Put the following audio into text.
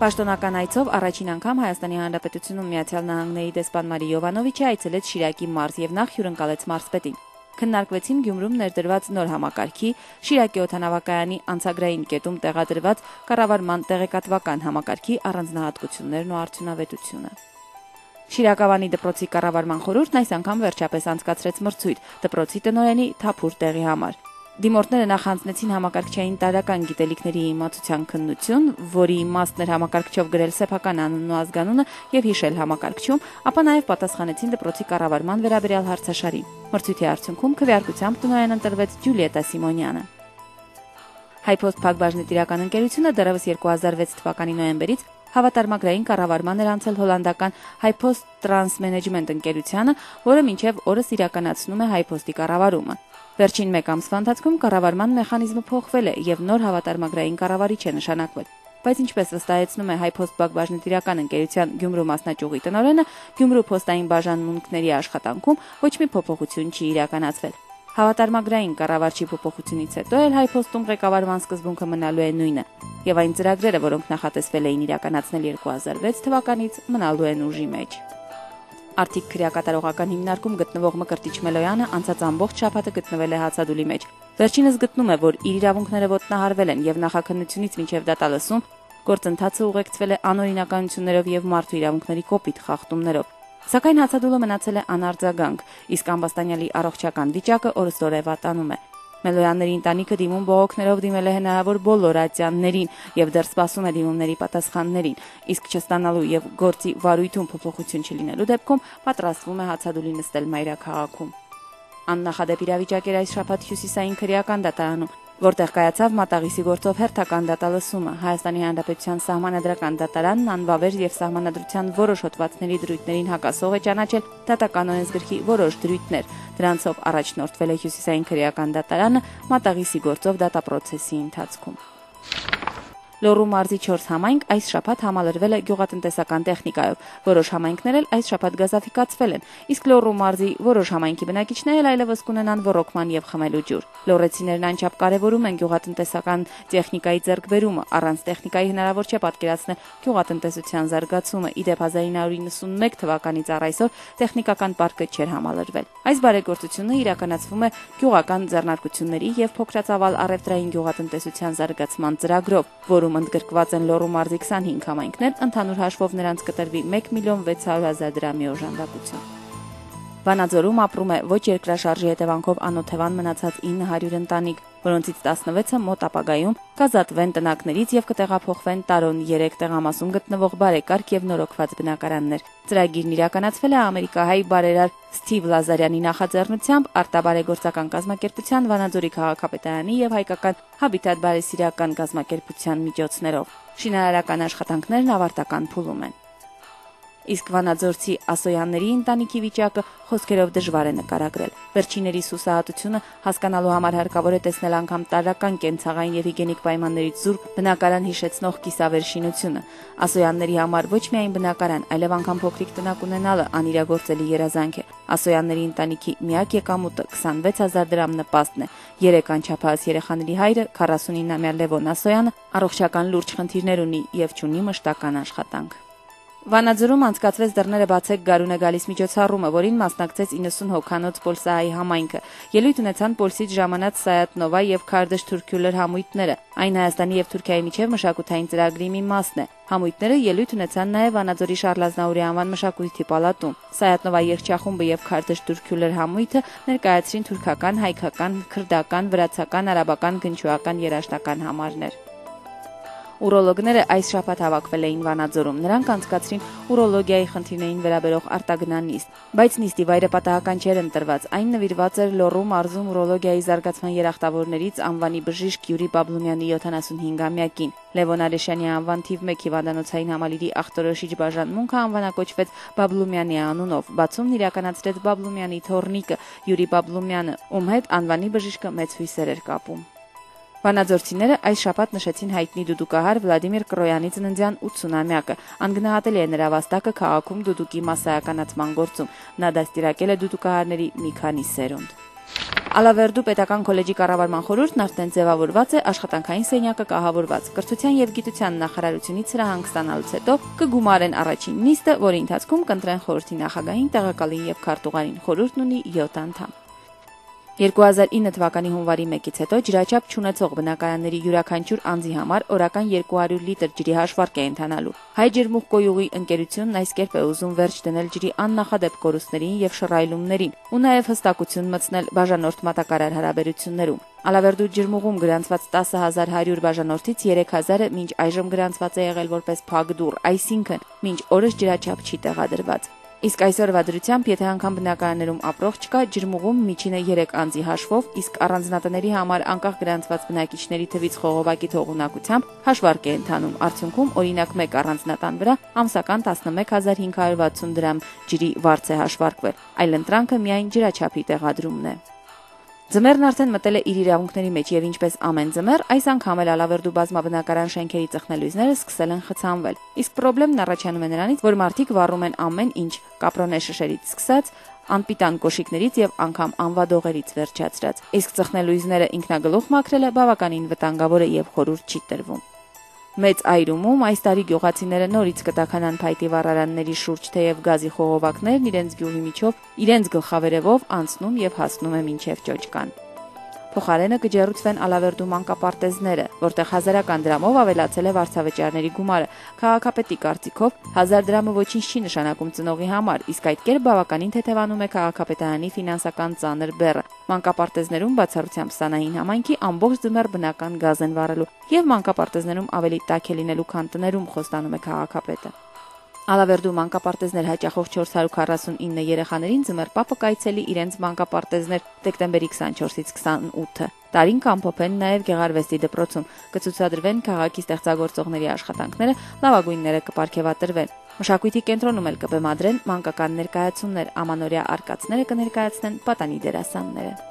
Պաշտոնական այցով առաջին անգամ Հայաստանի Հանրապետությունում Միացյալ Նահանգների դեսպան Մարի Յովանովիչը այցելեց Շիրակի մարզ եւ նախ հյուրընկալեց մարզպետին։ Քննարկվեցին Գյումրում ներդրված նոր համակարգի, Շիրակի օթանավակայանի անցագրային կետում տեղադրված կառավարման տեղեկատվական համակարգի առանձնահատկություններն ու արդյունավետությունը։ Շիրակավանի դպրոցի կառավարման խորհուրդն այս անգամ վերջապես անցկացրեց մրցույթ դպրոցի տնօրենի թափուր տեղի համար։ Դիմորդները նախանձնեցին համակարգչային տարական գիտելիքների իմացության քննություն, որի իմաստն էր համակարգչով գրել սեփական անունն ու ազգանունը եւ հիշել համակարգչում, ապա նաեւ պատասխանեցին դպրոցի կառավարման վերաբերյալ հարցաշարի։ Մրցույթի արդյունքում քվեարկությամբ տնօրեն ընտրվեց Ջուլիետա Սիմոնյանը։ Հայփոստ Փակbaşնի տիրական ընկերությունը դեռևս 2006 թվականի նոյեմբերից հավատարմագրային կառավարման էր անցել հոլանդական Հայփոստ Տրանսմենեջմենտ ընկերությանը, որը մինչև օրս իրականացնում է Հայփոստի կառավարումը։ Վերջին 1 ամսվա ընթացքում կառավարման մեխանիզմը փոխվել է եւ նոր հավատարմագրային կառավարիչ է նշանակվել։ Բայց ինչպես վստահեցնում է Հայփոստ Բակբաժնետիրական ընկերության Գյումրու մասնաճյուղի տնօրենը, Գյումրու փոստային բաժանմունքների աշխատանքում ոչ մի փոփոխություն չի իրականացվել։ Հավատարմագրային կառավարչի փոփոխությունից հետո էլ Հայփոստում ղեկավարման սկզբունքը մնալու է նույնը, եւ այն ծրագրերը, որոնք նախատեսվել էին իրականացնել 2006 թվականից, մնալու են ուժի մեջ։ Արդիկ քրեակատարողական հիմնարկում գտնվող Մկրտիչ Մելոյանը անցած ամբողջ շաբաթը գտնվել է հացադուլի մեջ։ Վերջինս գտնում է, որ իր իրավունքները ոտնահարվել են եւ նախաքննությունից մինչեւ դատալսում գործընթացը ուղեկցվել է անօրինականություններով եւ մարդու իրավունքների կոպիտ խախտումներով։ Սակայն հացադուլը մնացել է անարձագանք, իսկ ամբաստանյալի առողջական վիճակը օրստորե վատանում է։ Մելոյանների ընտանիքը դիմում բողոքներով դիմել է հնարավոր բոլոր ատյաններին եւ դեռ սպասում է դիմումների պատասխաններին, իսկ չստանալու եւ գործի վարույթում փոփոխություն չլինելու դեպքում պատրաստվում է հացադուլի նստել մայրաքաղաքում։ Աննախադեպ իրավիճակ էր այս շաբաթ հյուսիսային քրեական դատարանում, որտեղ կայացավ մատաղիսի գործով հերթական դատալսումը Հայաստանի Հանրապետության սահմանադրական դատարանն անվավեր եւ սահմանադրության որոշ հոդվածների դրույթներին հակասող է ճանաչել դատական օրենսգրքի որոշ դրույթներ դրանցով առաջնորդվել է հյուսիսային քրեական դատարանը մատաղիսի գործով դատապրոցեսի ընթացքում Լոռու մարզի 4 համայնք այս շաբաթ համալրվել է գյուղատնտեսական տեխնիկայով։ Որոշ համայնքներ էլ այս շաբաթ գազաֆիկացվել են, իսկ Լոռու մարզի որոշ համայնքի բնակիչներ էլ այլևս կունենան ռոռոկման եւ խմելու ջուր։ Լոռեցիներն անչափ կարեւորում են գյուղատնտեսական տեխնիկայի ձեռքբերումը։ Առանց տեխնիկայի հնարավոր չէ պատկերացնել գյուղատնտեսության զարգացումը։ Իդեպ 1991 թվականից առ այսօր տեխնիկական պարկը չէր համալրվել։ Այս բարեգործությունը իրականացվում է գյուղական ձեռնարկությունների եւ փոքրացավալ առևտրային գյուղատնտեսության զարգացման ծրագրով, որում որում ընդգրկված են Լոռու մարզի 25 համայնքներ, ընդհանուր հաշվով նրանց կտրվի 1 միլիոն 600 հազար դրամի օժանդակություն։ Վանաձորում ապրում է ոչ երկրաշարժի հետևանքով անօթևան մնացած 900 ընտանիք, որոնցից 16-ը մոտ ապագայում կազատվեն տնակներից եւ կտեղափոխվեն Տարոն 3 տեղամասում գտնվող բարեկարգ եւ նորոգված բնակարաններ։ Ծրագիրն իրականացվել է ամերիկահայ բարերար Սթիվ Լազարյանի նախաձեռնությամբ արտաբարեգործական կազմակերպության Վանաձորի քաղաքապետարանի եւ հայկական Habitat բարեսիրական կազմակերպության միջոցներով։ Շինարարական աշխատանքներն ավարտական փուլում են իսկ Վանաձորցի Ասոյանների ընտանիքի վիճակը խոսքերով դժվար է նկարագրել։ Վերջիների սուսահատությունը հասկանալու համար հարկավոր է տեսնել անգամ տարական կենցաղային եւ հիգենիկ պայմաններից զուրկ բնակարան հիշեցնող կիսավեր շինությունը։ Ասոյանների համար ոչ միայն բնակարան, այլև անգամ փոքրիկ տնակ ունենալը անիրագործելի երազանք է։ Ասոյանների ընտանիքի միակ եկամուտը 26000 դրամ նպաստն է։ Երեք անչափահաս երեխաների հայրը 49-ամյա Լևոն Ասոյանը առողջական լուրջ խնդիրներ ունի եւ ունի մշտական աշխատանք։ Վանաձորում անցկացվեց դռները բացեք գարունը գալիս միջոցառումը, որին մասնակցեց 90 հոգանոց Պոլսայի համայնքը։ Ելույթ ունեցան Պոլսից ժամանած Սայատնովա եւ Քարդեշ Թուրքյուլեր համույթները։ Այն Հայաստանի եւ Թուրքիայի միջև մշակութային ծրագրի մի մասն է։ Համույթները ելույթ ունեցան նաև Վանաձորի Շարլազնաուրի անվան մշակույթի պալատում։ Սայատնովա երգչախումբը եւ Քարդեշ Թուրքյուլեր համույթը ներկայացրին թուրքական, հայկական, քրդական, վրացական, արաբական, գնչուական երաժշտական համարներ։ Ուրոլոգները այս շաբաթ հավաքվել էին Վանաձորում։ Նրանք անցկացրին ուրոլոգիայի խնդիրներին վերաբերող արտագնան նիստ, բայց նիստի վայրը պատահական չէր ընտրված։ Այն նվիրված էր Լոռու մարզում ուրոլոգիայի զարգացման երախտավորներից անվանի բժիշկ Յուրի Բաբլումյանի 75-ամյակին։ Լևոն Արեշյանի անվան թիվ 1 հիվանդանոցային համալիրի ախտորոշիչ բաժանմունքը անվանակոչվեց Բաբլումյանի անունով։ Բացումն իրականացրեց Բաբլումյանի թորնիկը Յուրի Բաբլումյանը, ում հետ անվանի բժիշկը մեծ հույսեր էր կապում։ Վանաձորցիները այս շաբաթ նշեցին հայտնի դուդուկահար Վլադիմիր Կրոյանի ծննդյան 80-ամյակը։ Անգնահատելի է նրա վաստակը քաղաքում դուդուկի massայականացման գործում։ Նա դաստիարակել է դուդուկահարների մի քանի սերունդ։ Ալավերդու պետական քոլեջի կառավարման խորհուրդն արդեն ձևավորված է աշխատանքային սենյակը կահավորված։ Կրթության եւ գիտության նախարարությունից հրահանգ ստանալուց հետո կգումարեն առաջին նիստը, որի ընթացքում կընտրեն խորհրդի նախագահին, տեղակալին եւ քարտուղարին։ Խորհուրդն ունի 7 անդամ։ 2009 թվականի հունվարի 1-ից հետո ջրաչափ չունեցող բնակարանների յուրաքանչյուր անձի համար օրական 200 լիտր ջրի հաշվարկ է ընթանալու։ Հայ ջերմուխ կոյուղի ընկերությունն այս կերպ է ուզում վերջ դնել ջրի աննախադեպ կորուստներին եւ շռայլումներին ու նաեւ հստակություն մտցնել բաժանորդ մատակարար հարաբերություններում։ Ալավերդու ջրմուղում գրանցված 10100 բաժանորդից 3000-ը մինչ այժմ գրանցված է եղել որպես փակ դուռ, այսինքն մինչ օրս ջրաչափ չի տեղադրված։ Իսկ այսօրվա դրությամբ, եթե անգամ բնակարաններում ապրող չկա, ջրմուղում միջինը 3 անձի հաշվով, իսկ առանձնատների համար անկախ գրանցված բնակիչների թվից խողովակի թողունակությամբ հաշվարկ է ընթանում։ Արդյունքում, օրինակ, 1 առանձնատան վրա ամսական 11560 դրամ ջրի վարձ է հաշվարկվել։ Այլ ընտրանքը միայն ջրաչափի տեղադրումն է։ Ձմեռն արդեն մտել է իր իրավունքների մեջ եւ ինչպես ամեն ձմեռ, այս անգամ էլ Ալավերդու բազմաբնակարան շենքերի ծխնելույզները սկսել են խցանվել։ Իսկ խնդրեմն առաջանում է նրանից, որ մարդիկ վառում են ամեն ինչ՝ կապրոնե շշերից սկսած, անպիտան կոշիկներից եւ անգամ անվադողերից վերջացրած։ Իսկ ծխնելույզները ինքնագլուխ մաքրելը բավականին վտանգավոր է եւ խորուրդ չի տրվում։ Մեծ այրումում այս տարի գյուղացիները նորից կտականան փայտի վառարանների շուրջ թեև գազի խողովակներն իրենց գյուղի միջով իրենց գլխավերևով անցնում եւ հասնում է մինչև ճոճկան։ Փոխարենը կջերուցվեն Ալավերդու մանկապարտեզները, որտեղ հազարական դրամով ավելացել է վարձավճարների գումարը։ Քաղաքապետի կարծիքով 1000 դրամը ոչինչ չի նշանակում ծնողի համար, իսկ այդ կերպ բավականին թեթևանում է քաղաքապետարանի ֆինանսական ծանր բեռը։ Մանկապարտեզներում բացառությամբ սանային համայնքի ամբողջ ձմեռ բնական գազ են վառելու, եւ մանկապարտեզներում ավելի տաք է լինելու, քան տներում խոստանում է քաղաքապետը։ Ալավերդու մանկապարտեզներ հաճախող 449 երեխաներին ձմեռ պապը կայցելի իրենց մանկապարտեզներ դեկտեմբերի 24-ից 28-ը։ Տարին կամփոփեն նաև Գեղարվեստի դպրոցում, կցուցադրվեն քաղաքի ստեղծագործողների աշխատանքները, լավագույնները կպարգևատրվեն։ Մշակույթի կենտրոնում էլ կբեմադրեն մանկական ներկայացումներ, ամանորյա արկածները կներկայացնեն պատանի դերասանները։